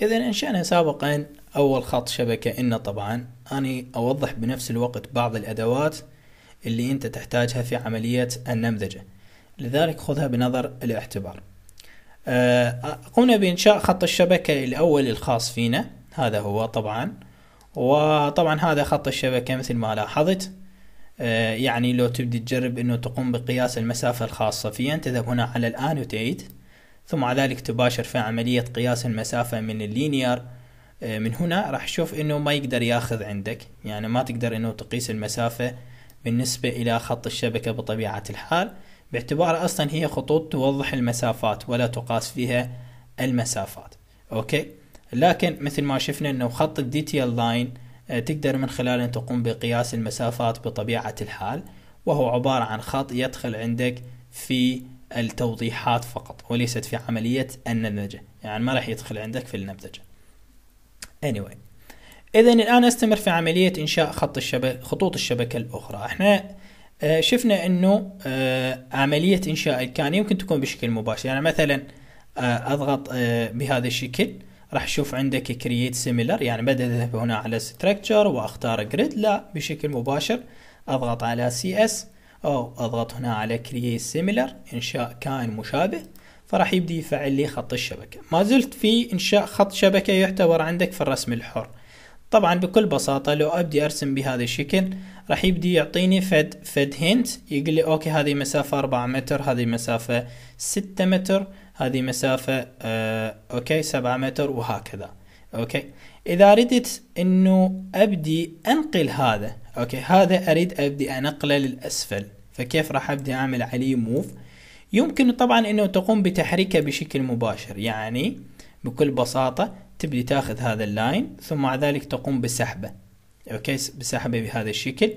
إذا أنشأنا سابقا أول خط شبكة إن طبعا. أني أوضح بنفس الوقت بعض الأدوات اللي أنت تحتاجها في عملية النمذجة. لذلك خذها بنظر الاعتبار. آه، قمنا بإنشاء خط الشبكة الأول الخاص فينا. هذا هو طبعا. وطبعا هذا خط الشبكة مثل ما لاحظت آه، يعني لو تبدي تجرب إنه تقوم بقياس المسافة الخاصة فيها تذهب هنا على الانوتيت ثم على ذلك تباشر في عملية قياس المسافة من ال linear آه، من هنا راح تشوف إنه ما يقدر ياخذ عندك. يعني ما تقدر إنه تقيس المسافة بالنسبة إلى خط الشبكة بطبيعة الحال. باعتبار أصلا هي خطوط توضح المسافات ولا تقاس فيها المسافات. okay؟ لكن مثل ما شفنا إنه خط ال detail line آه، تقدر من خلاله أن تقوم بقياس المسافات بطبيعة الحال. وهو عبارة عن خط يدخل عندك في التوضيحات فقط وليست في عملية النمذجة. يعني ما راح يدخل عندك في النمذجة. Anyway. إذا الآن نستمر في عملية إنشاء خط الشبكة خطوط الشبكة الأخرى. إحنا آه، شفنا إنه آه، عملية إنشاء الكائن يمكن تكون بشكل مباشر. يعني مثلا أضغط بهذا الشكل. راح أشوف عندك create similar يعني بدل أذهب هنا على structure وأختار grid لا بشكل مباشر. أضغط على CS أو أضغط هنا على create similar انشاء كائن مشابه فراح يبدي يفعل لي خط الشبكة. ما زلت في انشاء خط شبكة يعتبر عندك في الرسم الحر. طبعا بكل بساطة لو أبدي أرسم بهذا الشكل راح يبدي يعطيني فد فد hint يقول لي okay هذه مسافة 4 متر هذه مسافة 6 متر هذه مسافة آه okay سبعة متر وهكذا. okay؟ إذا ردت إنه أبدي أنقل هذا okay هذا أريد أبدي أنقله للأسفل. فكيف راح ابدي أعمل عليه move يمكن طبعا إنه تقوم بتحريكه بشكل مباشر يعني بكل بساطة تبدي تأخذ هذا ال line ثم مع ذلك تقوم بسحبه okay؟ بسحبه بهذا الشكل.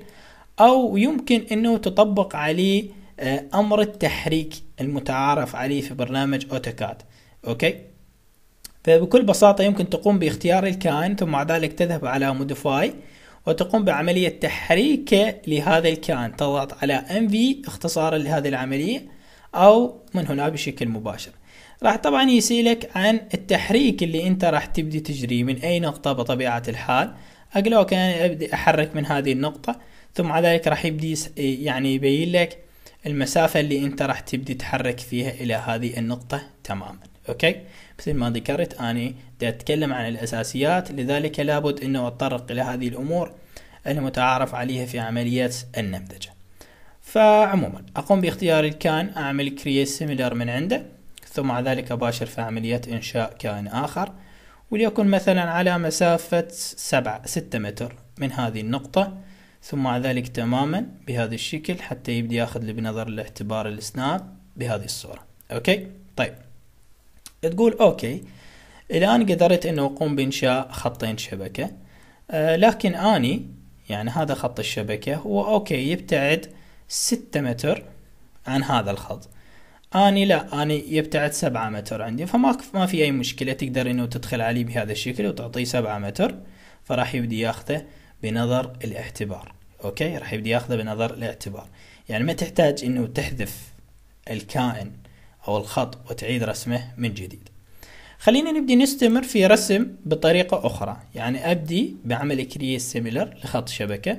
أو يمكن إنه تطبق عليه آه، أمر التحريك المتعارف عليه في برنامج AutoCAD okay؟ فبكل بساطة يمكن تقوم باختيار الكائن ثم بعد ذلك تذهب على Modify وتقوم بعملية تحريك لهذا الكائن تضغط على في اختصارا لهذه العملية أو من هنا بشكل مباشر. راح طبعا يسألك عن التحريك اللي أنت راح تبدي تجريه من أي نقطة بطبيعة الحال. أقول okay أنا أبدي أحرك من هذه النقطة ثم على ذلك راح يبدي يعني يبين لك المسافة اللي أنت راح تبدي تحرك فيها إلى هذه النقطة تماما. okay؟ مثل ما ذكرت اني بدي أتكلم عن الأساسيات لذلك لابد إنه أتطرق إلى هذه الأمور المتعارف عليها في عملية النمذجة. فعموما أقوم باختيار الكائن أعمل Create Similar من عنده ثم مع ذلك أباشر في عملية إنشاء كائن آخر وليكن مثلا على مسافة سبعة ستة متر من هذه النقطة ثم مع ذلك تماما بهذا الشكل حتى يبدي يأخذ بنظر الاعتبار ال Snap بهذه الصورة. okay؟ طيب. تقول okay الآن قدرت إنه أقوم بإنشاء خطين شبكة. آه لكن أني يعني هذا خط الشبكة هو okay يبتعد ستة متر عن هذا الخط. أني لا أني يبتعد سبعة متر عندي فما ما في أي مشكلة. تقدر إنه تدخل عليه بهذا الشكل وتعطيه سبعة متر فراح يبدي ياخذه بنظر الاعتبار. okay؟ راح يبدي ياخذه بنظر الاعتبار. يعني ما تحتاج إنه تحذف الكائن أو الخط وتعيد رسمه من جديد. خلينا نبدي نستمر في رسم بطريقة أخرى. يعني أبدي بعمل Create Similar لخط شبكة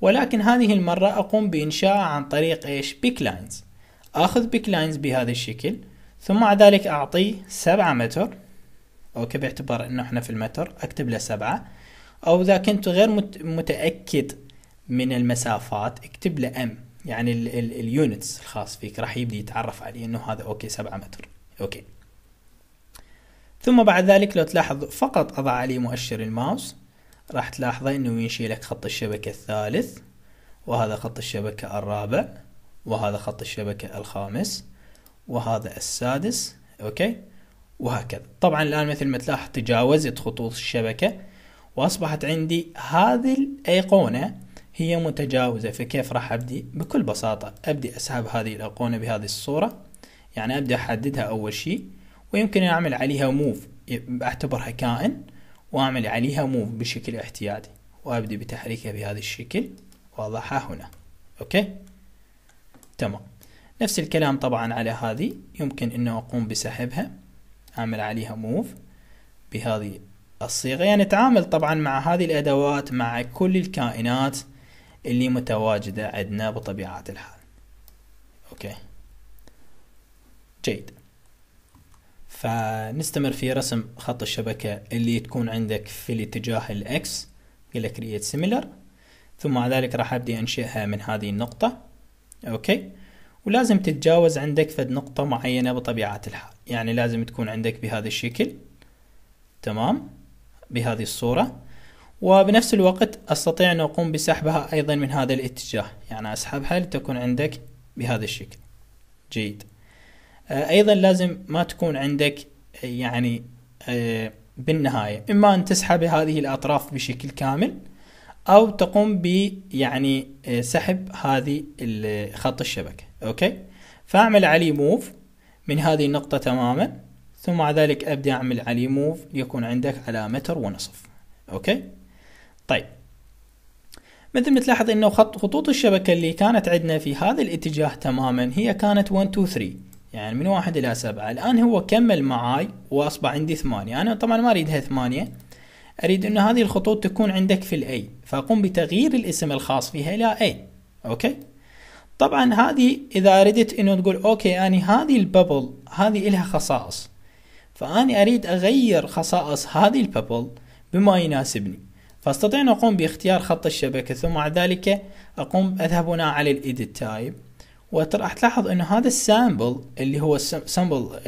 ولكن هذه المرة أقوم بإنشاء عن طريق إيش؟ Pick Lines أخذ Pick Lines بهذا الشكل ثم مع ذلك أعطيه سبعة متر. okay باعتبار إنه إحنا في المتر أكتب له سبعة. أو إذا كنت غير متأكد من المسافات اكتب له m يعني ال units الخاص فيك راح يبدي يتعرف عليه إنه هذا okay سبعة متر. okay. ثم بعد ذلك لو تلاحظ فقط أضع عليه مؤشر الماوس راح تلاحظ إنه ينشي لك خط الشبكة الثالث وهذا خط الشبكة الرابع وهذا خط الشبكة الخامس وهذا السادس. أوكي؟ وهكذا. طبعا الآن مثل ما تلاحظ تجاوزت خطوط الشبكة وأصبحت عندي هذه الايقونة هي متجاوزة فكيف راح أبدي؟ بكل بساطة أبدي أسحب هذه الايقونة بهذه الصورة. يعني أبدي أحددها أول شيء ويمكن أعمل عليها موف أعتبرها كائن وأعمل عليها موف بشكل احتياطي وأبدي بتحريكها بهذا الشكل. واضعها هنا. okay؟ تمام. نفس الكلام طبعا على هذه. يمكن انه أقوم بسحبها أعمل عليها move بهذه الصيغة. يعني نتعامل طبعا مع هذه الأدوات مع كل الكائنات. اللي متواجدة عندنا بطبيعة الحال. okay. جيد. فنستمر في رسم خط الشبكة اللي تكون عندك في الاتجاه ال X قل create similar ثم مع ذلك راح أبدي أنشئها من هذه النقطة. أوكي. ولازم تتجاوز عندك فد نقطة معينة بطبيعة الحال. يعني لازم تكون عندك بهذا الشكل. تمام. بهذه الصورة. وبنفس الوقت أستطيع أن أقوم بسحبها أيضا من هذا الاتجاه. يعني أسحبها لتكون عندك بهذا الشكل. جيد. آه، أيضا لازم ما تكون عندك يعني آه، بالنهاية. إما أن تسحب هذه الأطراف بشكل كامل أو تقوم ب يعني آه، سحب هذه خط الشبكة. okay؟ فأعمل عليه move من هذه النقطة تماما ثم مع ذلك أبدأ أعمل عليه move ليكون عندك على متر ونصف. okay؟ طيب. مثل ما تلاحظ إنه خط خطوط الشبكة اللي كانت عندنا في هذا الاتجاه تماما هي كانت 1 2 3 يعني من واحد إلى سبعة. الآن هو كمل معاي وأصبح عندي ثمانية. أنا طبعا ما أريدها ثمانية. أريد ان هذه الخطوط تكون عندك في ال A فأقوم بتغيير الاسم الخاص فيها إلى A okay؟ طبعا هذه إذا أردت إنه تقول okay اني هذه ال bubble هذه لها خصائص. فاني أريد أغير خصائص هذه ال bubble بما يناسبني. فاستطيع أن أقوم باختيار خط الشبكة ثم مع ذلك أقوم اذهب هنا على ال Edit Type. وراح تلاحظ إنه هذا ال symbol اللي هو ال symbol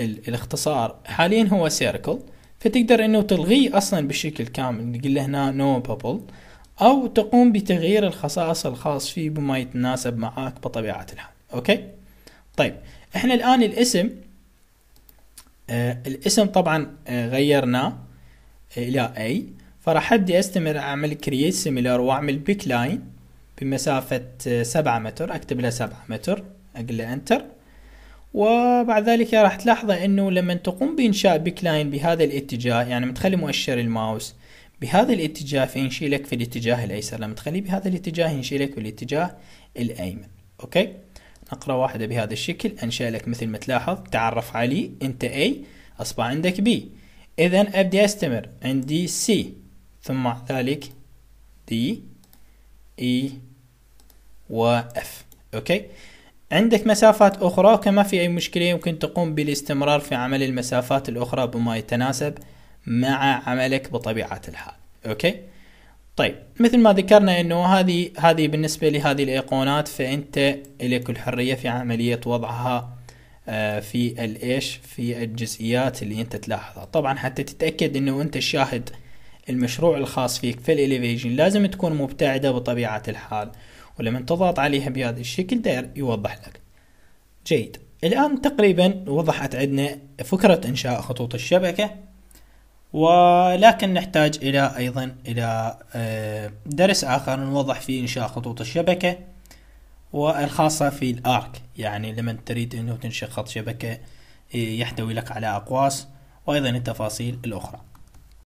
الاختصار حاليا هو circle فتقدر إنه تلغيه أصلا بشكل كامل نقول له هنا No bubble أو تقوم بتغيير الخصائص الخاص فيه بما يتناسب معك بطبيعة الحال. okay؟ طيب إحنا الآن الاسم آه الاسم طبعا آه غيرناه. إلى A فراح أبدي أستمر أعمل Create Similar وأعمل Pick Line بمسافة سبعة متر أكتب له سبعة متر أقول له Enter وبعد ذلك راح تلاحظه إنه لما تقوم بإنشاء Pick Line بهذا الاتجاه يعني متخلي مؤشر الماوس بهذا الاتجاه فينشي لك في الاتجاه الأيسر لما تخليه بهذا الاتجاه ينشي لك في الاتجاه الأيمن. okay؟ نقرأ واحدة بهذا الشكل أنشأ لك مثل ما تلاحظ تعرف علي أنت A أصبح عندك B. اذا أبدي أستمر. عندي C. ثم ذلك D E و F. okay؟ عندك مسافات أخرى؟ كما في أي مشكلة يمكن تقوم بالاستمرار في عمل المسافات الأخرى بما يتناسب مع عملك بطبيعة الحال. okay؟ طيب مثل ما ذكرنا إنه هذه هذه بالنسبة لهذه الإيقونات فأنت لك الحرية في عملية وضعها في الإيش؟ في الجزئيات اللي أنت تلاحظها. طبعا حتى تتأكد إنه أنت شاهد المشروع الخاص فيك في الاليفيشن لازم تكون مبتعدة بطبيعة الحال. ولما تضغط عليها بهذا الشكل داير يوضح لك. جيد. الآن تقريبا وضحت عندنا فكرة إنشاء خطوط الشبكة ولكن نحتاج إلى أيضا إلى آه، درس آخر نوضح فيه إنشاء خطوط الشبكة. والخاصة في الآرك يعني لمن تريد أنه تنشئ خط شبكة يحتوي لك على أقواس وأيضا التفاصيل الأخرى.